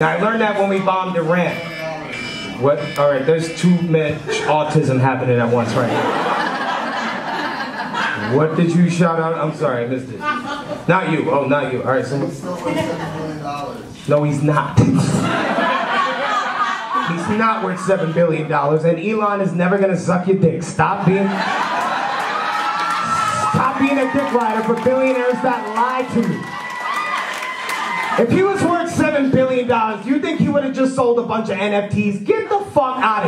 I learned that when we bombed Iran. What? All right, there's too much autism happening at once right now. What did you shout out? I'm sorry, I missed it. Not you. Oh, not you. All right, so. No, he's not. he's not worth seven billion dollars, and Elon is never gonna suck your dick. Stop being. Stop being a dick rider for billionaires that lie to you. If he was worth seven billion you think he would have just sold a bunch of NFTs? Get the fuck out of here.